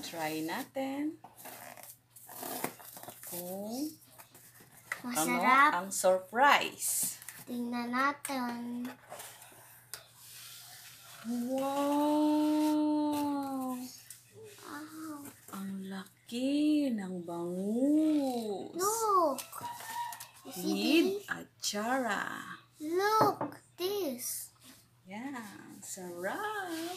Try natin. Kung ano Masarap. ang surprise. Tingnan natin. Wow! Wow. Ang laki ng bangus. Look. With achara. this? Look. This. Yan, sarap.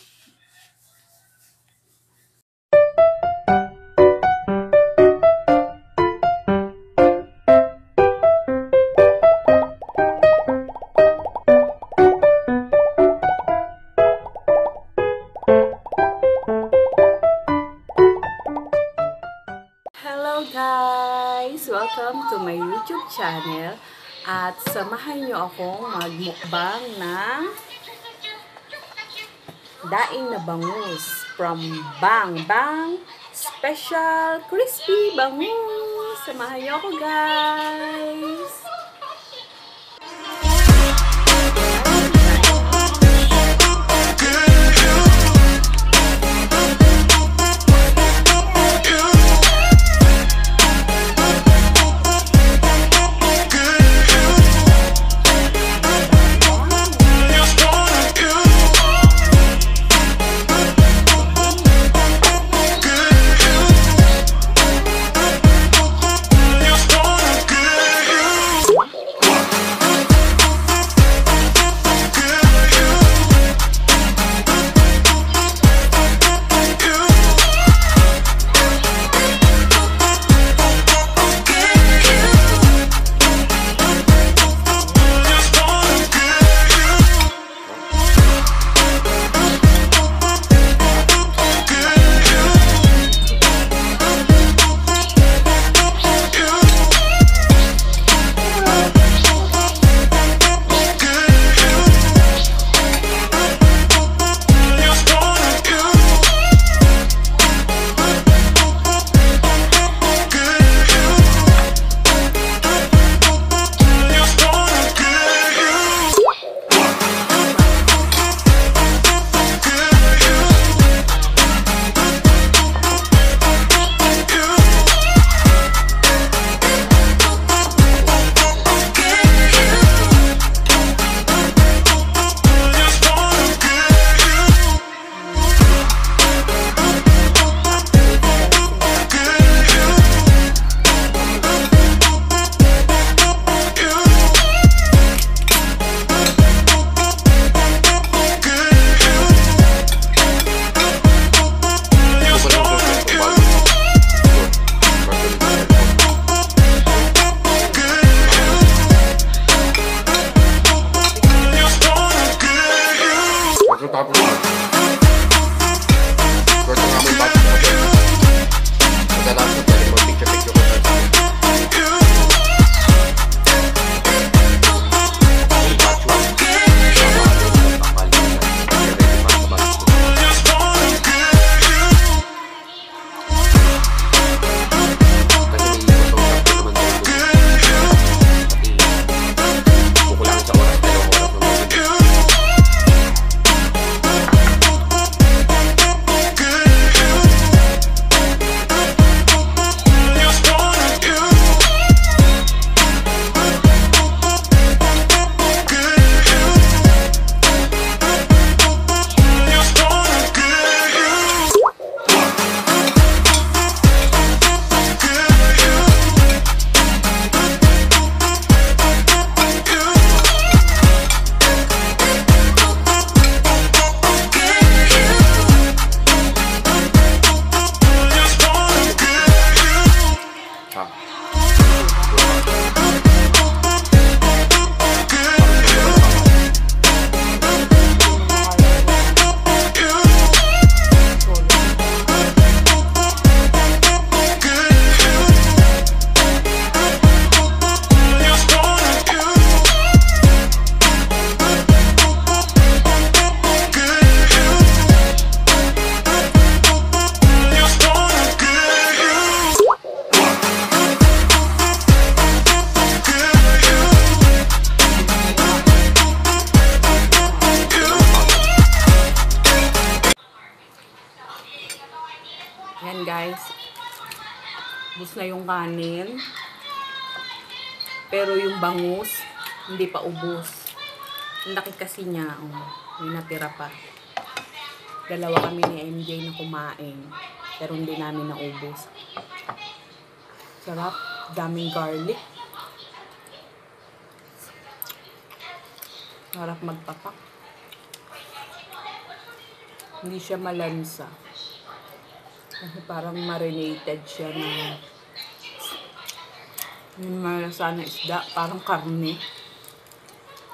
Guys! Welcome to my YouTube channel at samahan nyo akong magmukbang ng daing na bangus from Bang Bang Special Crispy Bangus! Samahan nyo ako guys! Pagkatapos tapos Ubus na yung kanin. Pero yung bangus, hindi pa ubos. Ang laki kasi niya. Oh, may natira pa. Dalawa kami ni MJ na kumain. Pero hindi namin naubos. Sarap. Daming garlic. Sarap magpapak. Hindi siya malansa. Parang marinated siya na yung malasa na isda. Parang karne.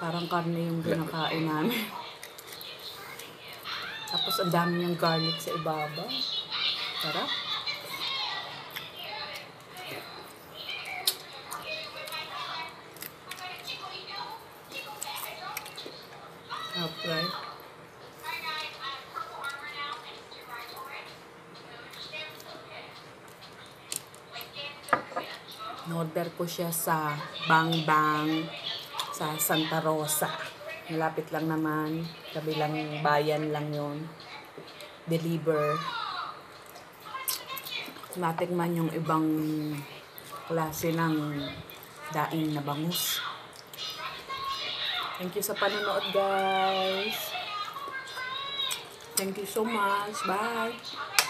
Parang karne yung kinakain namin. Tapos ang dami niyang garlic sa ibabaw. Sarap. Sarap, In-order ko siya sa Bang Bang sa Santa Rosa. Malapit lang naman. Kabilang bayan lang yon Deliver. Natikman yung ibang klase ng daing na bangus. Thank you sa panonood, guys. Thank you so much. Bye.